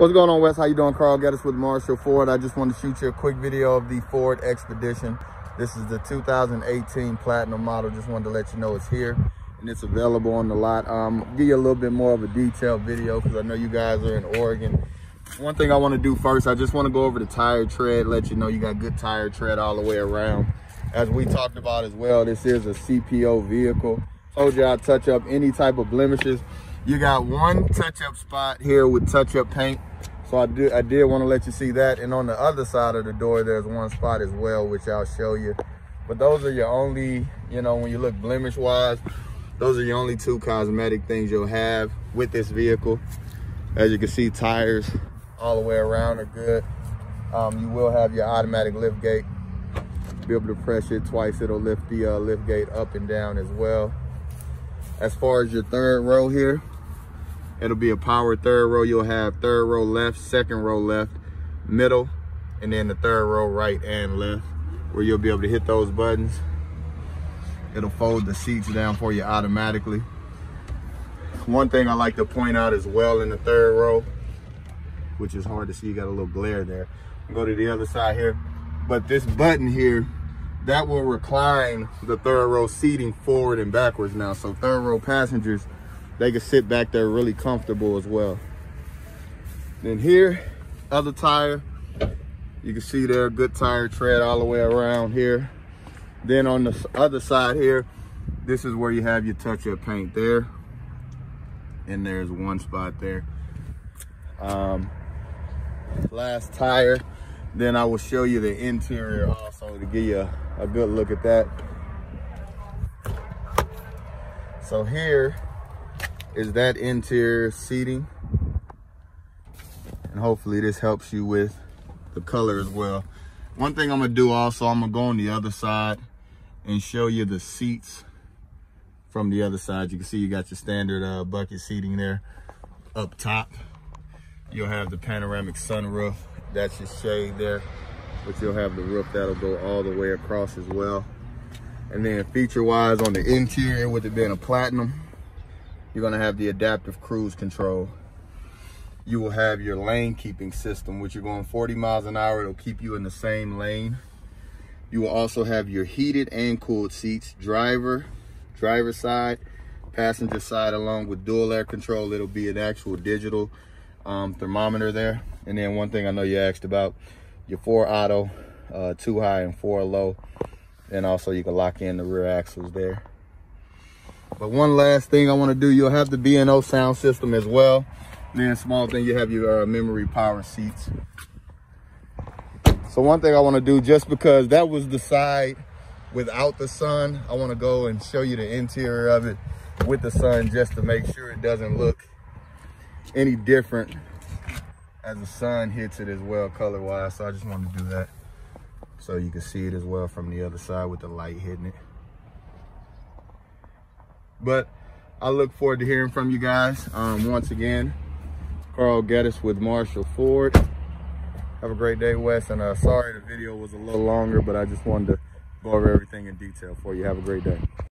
What's going on, Wes? How you doing? Carl Gettis with Marshall Ford. I just want to shoot you a quick video of the Ford Expedition. This is the 2018 Platinum model. Just wanted to let you know it's here and it's available on the lot. Um, give you a little bit more of a detailed video because I know you guys are in Oregon. One thing I want to do first, I just want to go over the tire tread, let you know you got good tire tread all the way around. As we talked about as well, this is a CPO vehicle. Told you I'd touch up any type of blemishes. You got one touch-up spot here with touch-up paint. So I did, I did want to let you see that. And on the other side of the door, there's one spot as well, which I'll show you. But those are your only, you know, when you look blemish-wise, those are your only two cosmetic things you'll have with this vehicle. As you can see, tires all the way around are good. Um, you will have your automatic lift gate. Be able to press it twice, it'll lift the uh, lift gate up and down as well. As far as your third row here, it'll be a power third row. You'll have third row left, second row left, middle, and then the third row right and left, where you'll be able to hit those buttons. It'll fold the seats down for you automatically. One thing I like to point out as well in the third row, which is hard to see, you got a little glare there. Go to the other side here. But this button here, that will recline the third row seating forward and backwards now. So third row passengers, they can sit back there really comfortable as well. Then here, other tire, you can see there, good tire tread all the way around here. Then on the other side here, this is where you have your touch-up paint there. And there's one spot there. Um, last tire. Then I will show you the interior also to give you a, a good look at that. So here is that interior seating. And hopefully this helps you with the color as well. One thing I'm gonna do also, I'm gonna go on the other side and show you the seats from the other side. You can see you got your standard uh, bucket seating there up top. You'll have the panoramic sunroof. That's your shade there. But you'll have the roof that'll go all the way across as well. And then feature-wise on the interior, with it being a platinum, you're gonna have the adaptive cruise control. You will have your lane keeping system, which you're going 40 miles an hour, it'll keep you in the same lane. You will also have your heated and cooled seats, driver, driver side, passenger side, along with dual air control. It'll be an actual digital um, thermometer there. And then one thing I know you asked about, your four auto, uh, two high and four low. And also you can lock in the rear axles there. But one last thing I want to do, you'll have the B&O sound system as well. And then small thing, you have your uh, memory power seats. So one thing I want to do, just because that was the side without the sun, I want to go and show you the interior of it with the sun just to make sure it doesn't look any different as the sun hits it as well color wise. So I just wanted to do that so you can see it as well from the other side with the light hitting it. But I look forward to hearing from you guys. Um, once again, Carl Gettis with Marshall Ford. Have a great day, Wes. And uh, sorry the video was a little longer, but I just wanted to go over everything in detail for you. Have a great day.